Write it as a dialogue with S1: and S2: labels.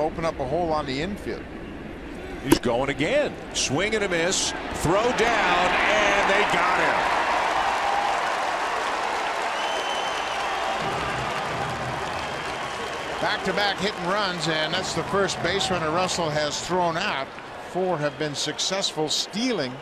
S1: open up a hole on the infield.
S2: He's going again. Swing and a miss. Throw down, and they got him.
S1: Back-to-back -back hit and runs, and that's the first base runner Russell has thrown out. Four have been successful stealing